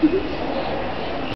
Thank you.